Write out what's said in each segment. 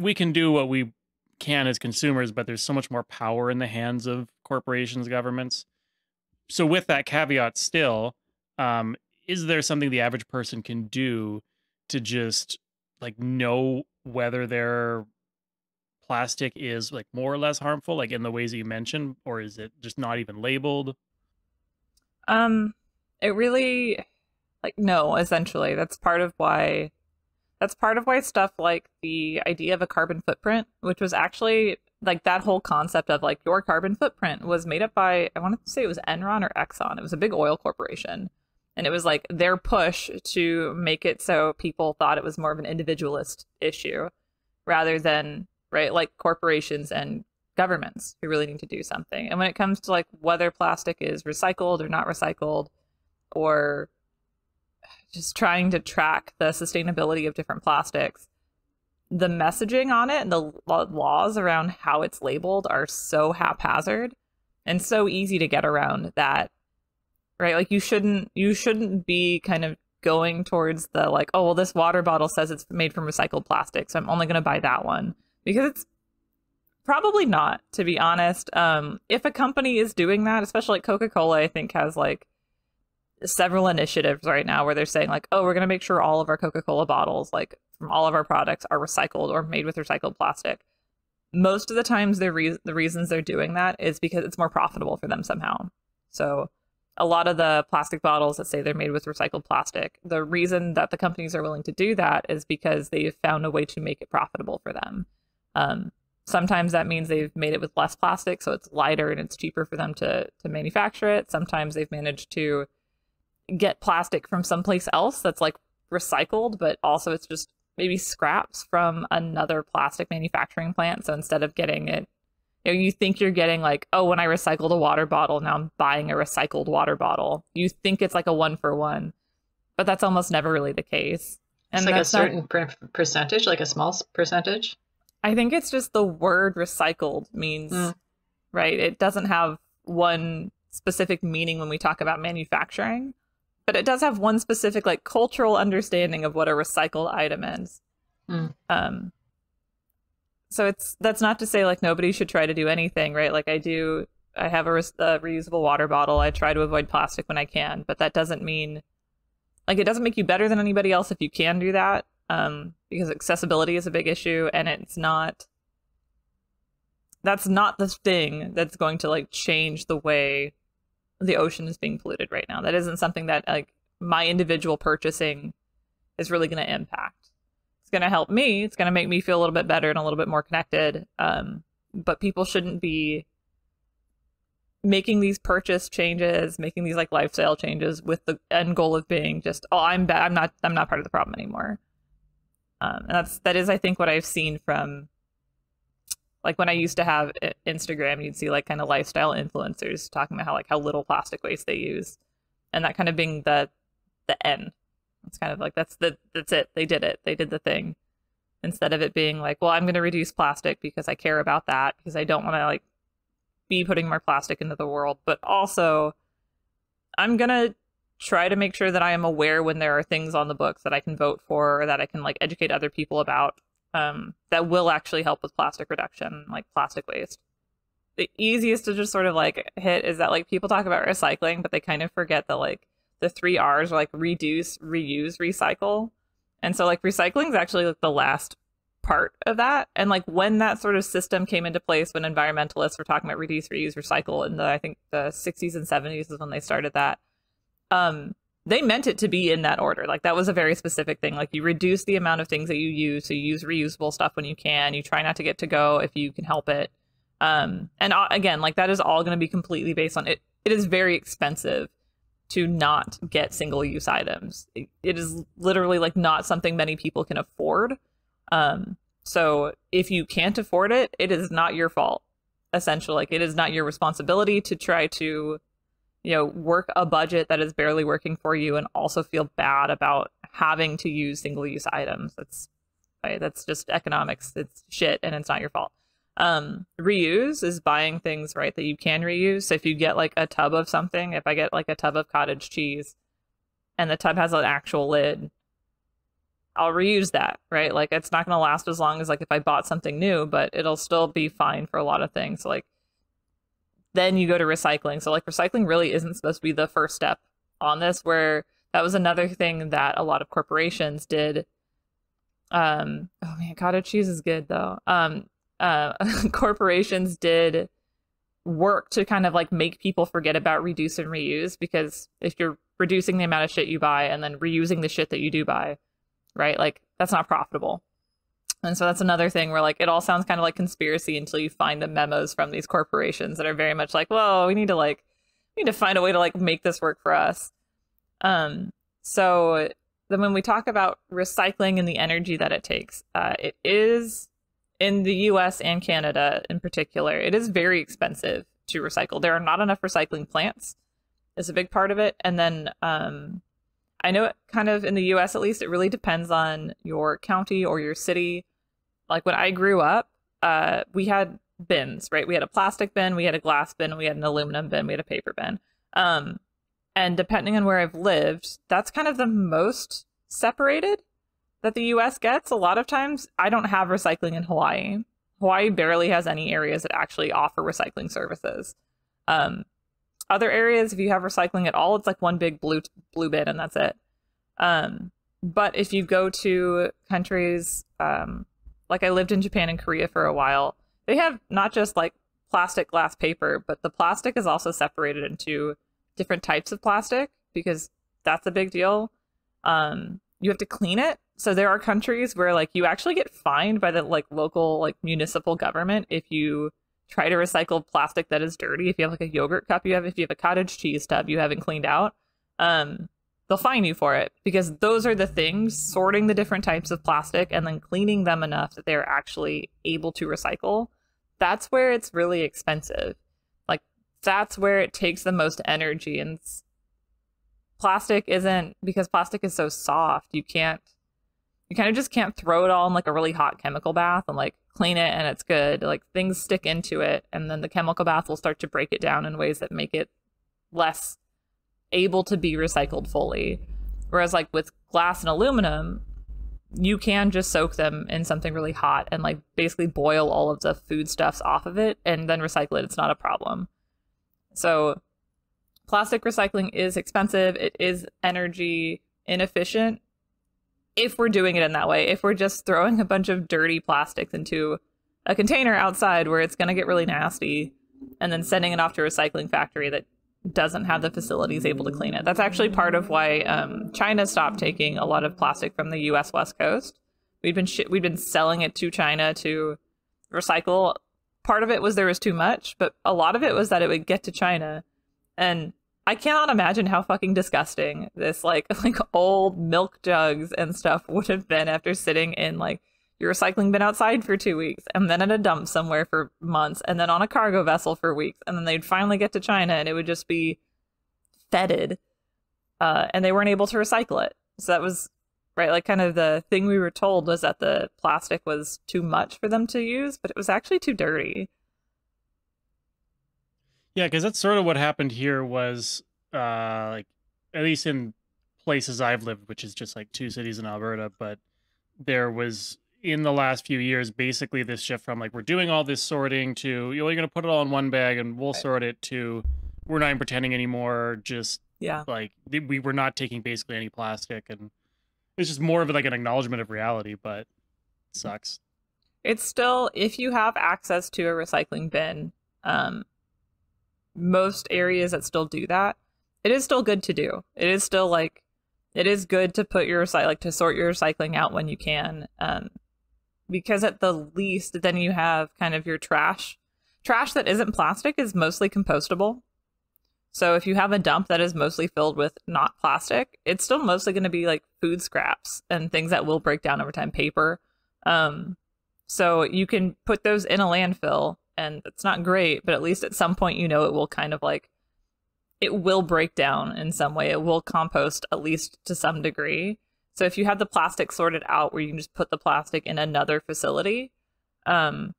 we can do what we can as consumers, but there's so much more power in the hands of corporations, governments. So with that caveat still, um, is there something the average person can do to just like know whether their plastic is like more or less harmful, like in the ways that you mentioned, or is it just not even labeled? Um, it really like no, essentially. That's part of why that's part of why stuff like the idea of a carbon footprint, which was actually like that whole concept of like your carbon footprint was made up by I wanted to say it was Enron or Exxon. It was a big oil corporation. And it was like their push to make it so people thought it was more of an individualist issue rather than right like corporations and governments who really need to do something. And when it comes to like whether plastic is recycled or not recycled or just trying to track the sustainability of different plastics, the messaging on it and the laws around how it's labeled are so haphazard and so easy to get around that right? Like you shouldn't you shouldn't be kind of going towards the like oh well this water bottle says it's made from recycled plastic so i'm only going to buy that one. Because it's probably not to be honest. Um if a company is doing that especially like coca-cola i think has like several initiatives right now where they're saying like, oh, we're going to make sure all of our Coca-Cola bottles, like from all of our products, are recycled or made with recycled plastic. Most of the times, the re- the reasons they're doing that is because it's more profitable for them somehow. So, a lot of the plastic bottles that say they're made with recycled plastic, the reason that the companies are willing to do that is because they've found a way to make it profitable for them. Um, sometimes that means they've made it with less plastic, so it's lighter and it's cheaper for them to to manufacture it. Sometimes they've managed to get plastic from someplace else that's like recycled, but also it's just maybe scraps from another plastic manufacturing plant. So instead of getting it, you know, you think you're getting like, oh, when I recycled a water bottle, now I'm buying a recycled water bottle. You think it's like a one for one, but that's almost never really the case. And it's like a certain not, percentage, like a small percentage. I think it's just the word recycled means, mm. right? It doesn't have one specific meaning when we talk about manufacturing but it does have one specific like cultural understanding of what a recycled item is. Mm. Um, so it's that's not to say like nobody should try to do anything, right? Like I do, I have a, re- a reusable water bottle. I try to avoid plastic when I can, but that doesn't mean like it doesn't make you better than anybody else if you can do that. Um, because accessibility is a big issue, and it's not. That's not the thing that's going to like change the way the ocean is being polluted right now. That isn't something that like my individual purchasing is really going to impact. It's going to help me. It's going to make me feel a little bit better and a little bit more connected. Um, but people shouldn't be making these purchase changes, making these like lifestyle changes with the end goal of being just, oh, I'm bad. I'm not. I'm not part of the problem anymore. Um, and that's that is, I think, what I've seen from like when I used to have eh, Instagram, you'd see like kind of lifestyle influencers talking about how like how little plastic waste they use, and that kind of being the the end. It's kind of like that's the that's it. They did it. They did the thing. Instead of it being like, well, I'm going to reduce plastic because I care about that because I don't want to like be putting more plastic into the world, but also I'm going to try to make sure that I am aware when there are things on the books that I can vote for or that I can like educate other people about um, that will actually help with plastic reduction, like plastic waste. The easiest to just sort of like hit is that like people talk about recycling, but they kind of forget that like the three R's are like reduce, reuse, recycle. And so like recycling is actually like the last part of that. And like when that sort of system came into place, when environmentalists were talking about reduce, reuse, recycle in the I think the 60s and 70s is when they started that. Um, they meant it to be in that order. Like that was a very specific thing. Like you reduce the amount of things that you use. So you use reusable stuff when you can. You try not to get to go if you can help it. Um, and uh, again, like that is all going to be completely based on it. It is very expensive to not get single use items. It, it is literally like not something many people can afford. Um, so if you can't afford it, it is not your fault. Essentially, like it is not your responsibility to try to you know, work a budget that is barely working for you and also feel bad about having to use single use items. That's right, that's just economics. It's shit and it's not your fault. Um, reuse is buying things right that you can reuse. So if you get like a tub of something, if I get like a tub of cottage cheese and the tub has an actual lid, I'll reuse that, right? Like it's not going to last as long as like if I bought something new, but it'll still be fine for a lot of things. Like then you go to recycling. So like recycling really isn't supposed to be the first step on this where that was another thing that a lot of corporations did. Um oh man cottage cheese is good though. Um uh corporations did work to kind of like make people forget about reduce and reuse because if you're reducing the amount of shit you buy and then reusing the shit that you do buy right like that's not profitable and so that's another thing where like it all sounds kind of like conspiracy until you find the memos from these corporations that are very much like well we need to like we need to find a way to like make this work for us um so then when we talk about recycling and the energy that it takes, uh, it is in the US and Canada in particular, it is very expensive to recycle. There are not enough recycling plants, is a big part of it. And then um, I know it kind of in the US at least, it really depends on your county or your city. Like when I grew up, uh, we had bins, right? We had a plastic bin, we had a glass bin, we had an aluminum bin, we had a paper bin. Um, and depending on where I've lived, that's kind of the most separated that the US gets. A lot of times, I don't have recycling in Hawaii. Hawaii barely has any areas that actually offer recycling services. Um, other areas, if you have recycling at all, it's like one big blue blue bin and that's it. Um, but if you go to countries um, like I lived in Japan and Korea for a while, they have not just like plastic, glass, paper, but the plastic is also separated into different types of plastic because that's a big deal. Um, you have to clean it. So there are countries where like you actually get fined by the like local like municipal government if you try to recycle plastic that is dirty. If you have like a yogurt cup you have, if you have a cottage cheese tub you haven't cleaned out, um, they'll fine you for it because those are the things sorting the different types of plastic and then cleaning them enough that they're actually able to recycle. That's where it's really expensive Like, that's where it takes the most energy and plastic isn't because plastic is so soft you can't you kind of just can't throw it all in like a really hot chemical bath and like clean it and it's good like things stick into it and then the chemical bath will start to break it down in ways that make it less able to be recycled fully. Whereas like with glass and aluminum you can just soak them in something really hot and like basically boil all of the foodstuffs off of it and then recycle it. It's not a problem. So plastic recycling is expensive, it is energy inefficient if we're doing it in that way. If we're just throwing a bunch of dirty plastics into a container outside where it's going to get really nasty and then sending it off to a recycling factory that doesn't have the facilities able to clean it. That's actually part of why um, China stopped taking a lot of plastic from the U.S. West Coast. We'd been sh- we'd been selling it to China to recycle part of it was there was too much, but a lot of it was that it would get to China. And I cannot imagine how fucking disgusting this like like old milk jugs and stuff would have been after sitting in like your recycling bin outside for two weeks and then at a dump somewhere for months and then on a cargo vessel for weeks and then they'd finally get to China and it would just be fetid. Uh, and they weren't able to recycle it. So that was right? Like, kind of the thing we were told was that the plastic was too much for them to use, but it was actually too dirty. Yeah, because that's sort of what happened here. Was uh, like at least in places I've lived, which is just like two cities in Alberta, but there was in the last few years basically this shift from like we're doing all this sorting to you know, you're going to put it all in one bag and we'll right. sort it to we're not even pretending anymore just yeah like we were not taking basically any plastic and it's just more of like an acknowledgement of reality, but it sucks. It's still if you have access to a recycling bin, um, most areas that still do that, it is still good to do. It is still like it is good to put your like to sort your recycling out when you can, um, because at the least, then you have kind of your trash. Trash that isn't plastic is mostly compostable. So if you have a dump that is mostly filled with not plastic, it's still mostly going to be like food scraps and things that will break down over time, paper. Um, so you can put those in a landfill and it's not great, but at least at some point you know it will kind of like it will break down in some way. It will compost at least to some degree. So if you have the plastic sorted out where you can just put the plastic in another facility, um,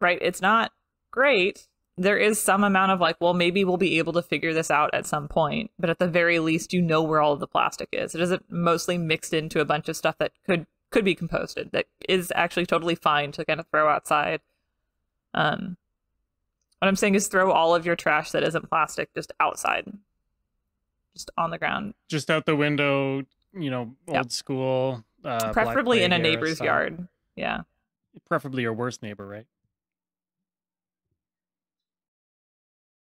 right, it's not great there is some amount of like, well, maybe we'll be able to figure this out at some point, but at the very least, you know where all of the plastic is. It isn't mostly mixed into a bunch of stuff that could could be composted that is actually totally fine to kind of throw outside. Um, what I'm saying is throw all of your trash that isn't plastic just outside, just on the ground, just out the window. You know, old yep. school. Uh, Preferably in a neighbor's yard. Yeah. Preferably your worst neighbor, right?